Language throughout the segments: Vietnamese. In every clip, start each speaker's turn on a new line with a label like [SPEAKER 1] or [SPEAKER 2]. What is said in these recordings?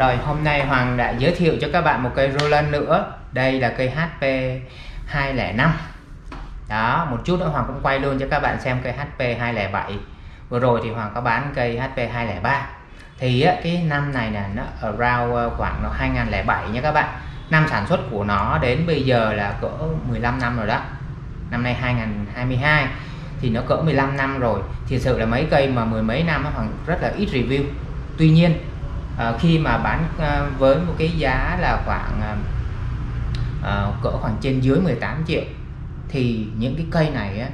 [SPEAKER 1] Rồi hôm nay Hoàng đã giới thiệu cho các bạn một cây Roland nữa. Đây là cây HP 205 Đó một chút nữa Hoàng cũng quay luôn cho các bạn xem cây HP 207 Vừa rồi thì Hoàng có bán cây HP 203 Thì cái năm này là nó around ờ, khoảng 2007 nha các bạn. Năm sản xuất của nó đến bây giờ là cỡ 15 năm rồi đó. Năm nay 2022 thì nó cỡ 15 năm rồi. Thì sự là mấy cây mà mười mấy năm Hoàng rất là ít review. Tuy nhiên à, khi mà bán à, với một cái giá là khoảng à, cỡ khoảng trên dưới 18 triệu thì những cái cây này á,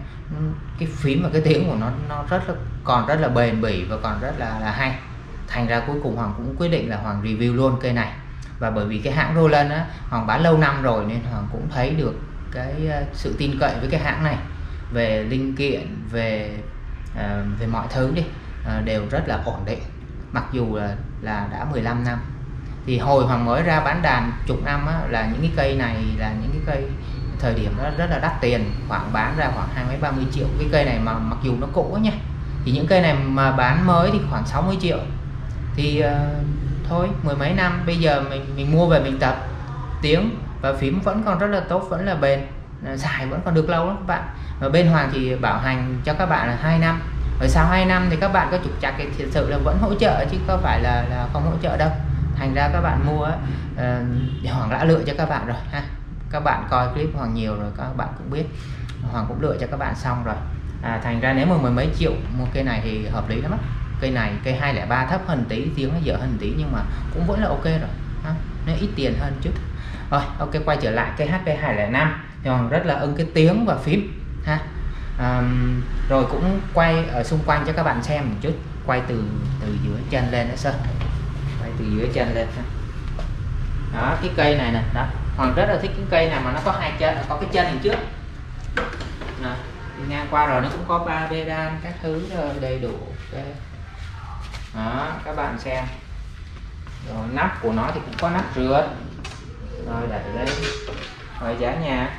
[SPEAKER 1] cái phím và cái tiếng của nó nó rất là còn rất là bền bỉ và còn rất là là hay. Thành ra cuối cùng Hoàng cũng quyết định là Hoàng review luôn cây này. Và bởi vì cái hãng Roland á Hoàng bán lâu năm rồi nên Hoàng cũng thấy được cái sự tin cậy với cái hãng này. Về linh kiện về uh, về mọi thứ đi uh, đều rất là ổn định mặc dù là, là đã 15 năm. Thì hồi hoàng mới ra bán đàn chục năm á, là những cái cây này là những cái cây thời điểm đó rất là đắt tiền khoảng bán ra khoảng hai mấy ba mươi triệu. Cái cây này mà mặc dù nó cũ nha thì những cây này mà bán mới thì khoảng 60 triệu. Thì uh, thôi mười mấy năm bây giờ mình mình mua về mình tập tiếng và phím vẫn còn rất là tốt vẫn là bền. Ờ, xài vẫn còn được lâu lắm các bạn. Và bên Hoàng thì bảo hành cho các bạn là hai năm ở sau 2 năm thì các bạn có trục chặt thì thực sự là vẫn hỗ trợ chứ không phải là là không hỗ trợ đâu. Thành ra các bạn mua uh, Hoàng đã lựa cho các bạn rồi ha. Các bạn coi clip Hoàng nhiều rồi các bạn cũng biết. Hoàng cũng lựa cho các bạn xong rồi. À, thành ra nếu mà mười mấy triệu mua cây này thì hợp lý lắm á. Cây này cây 203 thấp hơn tí tiếng nó dở hơn tí nhưng mà cũng vẫn là ok rồi ha? nó ít tiền hơn chút. Rồi ok quay trở lại cây HP 205 thì Hoàng rất là ưng cái tiếng và phím ha um, rồi cũng quay ở xung quanh cho các bạn xem một chút. Quay từ từ dưới chân lên đó sơ quay từ dưới chân lên đó cái cây này nè đó. Hoàng rất là thích cái cây này mà nó có hai chân có cái chân đằng trước. Đó. ngang qua rồi nó cũng có ba bê đan các thứ đầy đủ. Okay. đó các bạn xem. Rồi nắp của nó thì cũng có nắp rượt. Rồi để đây rồi giá nhà.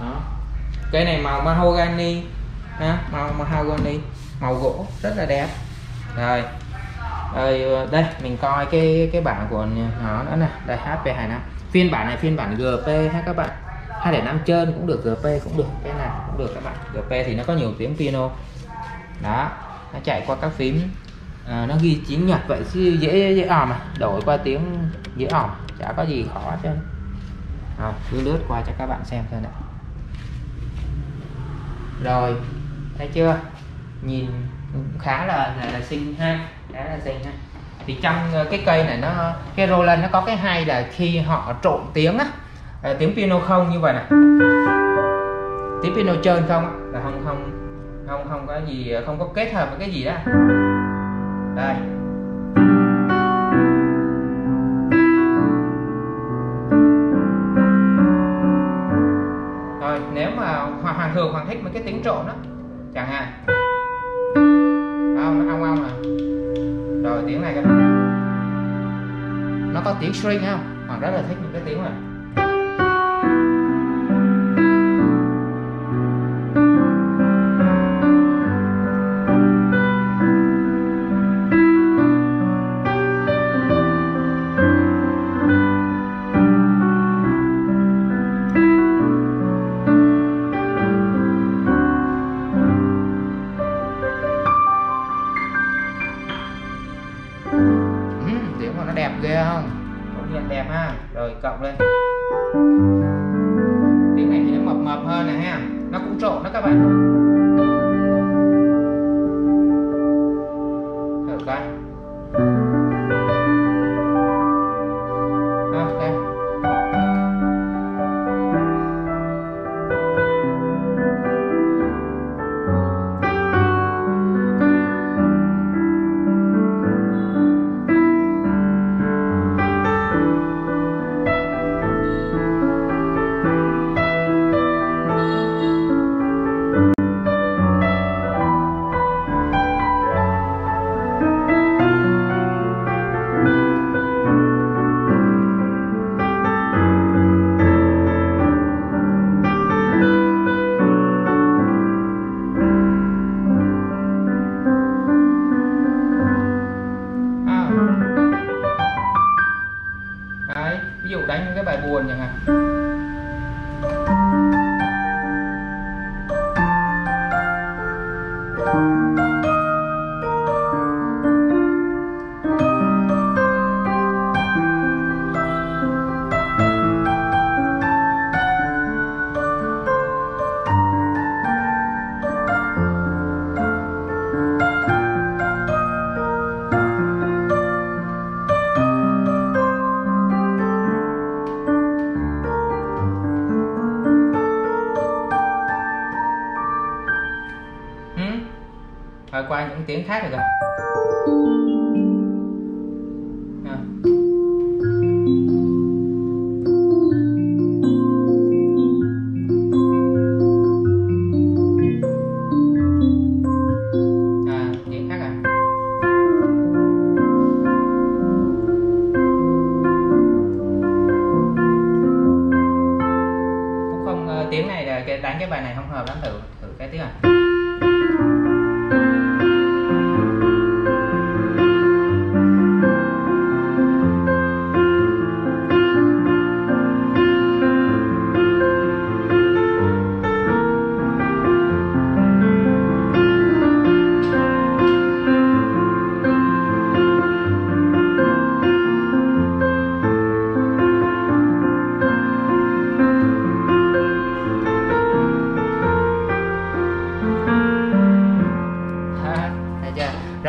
[SPEAKER 1] Đó cây này màu mahogany ha, màu mahogany màu gỗ rất là đẹp. Rồi rồi ờ, đây mình coi cái cái bản của nó nữa nè đây HP25 phiên bản này phiên bản GP ha các bạn. 205 trơn cũng được GP cũng được cái nào cũng được các bạn. GP thì nó có nhiều tiếng piano. Đó nó chạy qua các phím. À, nó ghi tiếng nhật vậy chứ dễ dễ ỏm mà đổi qua tiếng dễ ỏm chả có gì khó chứ à, cứ lướt qua cho các bạn xem thôi nè rồi thấy chưa? Nhìn khá là là, là xinh ha khá là xinh ha. Thì trong ờ, cái cây này nó cái Roland nó có cái hay là khi họ trộn tiếng á ờ, tiếng piano không như vậy này tiếng piano trơn không là không không không không có gì ờ, không có kết hợp với cái gì đó. Đây. Thích mấy cái tiếng trộn đó chẳng hạn. Không, nó ong ong à. Rồi tiếng này cái nó có tiếng string không hoàng rất là thích những cái tiếng này. Đẹp ghê không? Công nhận đẹp ha. Rồi, cộng lên. Tiếng này thì nó mập mập hơn này ha. Nó cũng trộn đó các bạn. ví dụ đánh cái bài buồn chẳng hạn. Qua những tiếng khác được rồi. À, à tiếng khác à? Cũng không ờ, tiếng này là cái đánh cái bài này không hợp lắm thử thử cái tiếng à.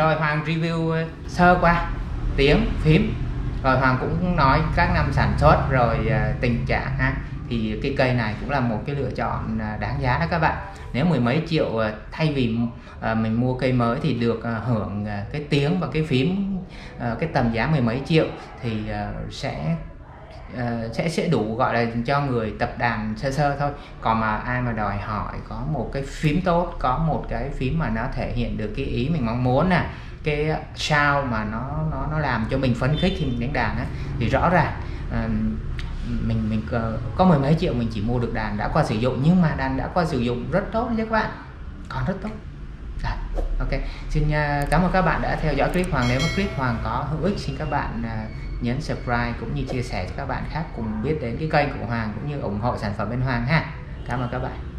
[SPEAKER 1] Rồi Hoàng review ờ, sơ qua, tiếng, phím. Rồi Hoàng cũng nói các năm sản xuất, rồi ờ, tình trạng ha. Thì cái cây này cũng là một cái lựa chọn ờ, đáng giá đó các bạn. Nếu mười mấy triệu thay vì mình mua cây mới thì được hưởng cái tiếng và cái phím cái tầm giá mười mấy triệu thì sẽ Ờ, sẽ sẽ đủ gọi là cho người tập đàn sơ sơ thôi. Còn mà ai mà đòi hỏi có một cái phím tốt có một cái phím mà nó thể hiện được cái ý mình mong muốn nè cái sound mà nó nó nó làm cho mình phấn khích khi mình đánh đàn á thì rõ ràng uh, mình mình có- có mười mấy triệu mình chỉ mua được đàn đã qua sử dụng nhưng mà đàn đã qua sử dụng rất tốt đấy các bạn. Còn rất tốt ok xin uh, cảm ơn các bạn đã theo dõi clip Hoàng. Nếu mà clip Hoàng có hữu ích xin các bạn uh, nhấn subscribe cũng như chia sẻ cho các bạn khác cùng biết đến cái kênh của Hoàng cũng như ủng hộ sản phẩm bên Hoàng ha. Cảm ơn các bạn.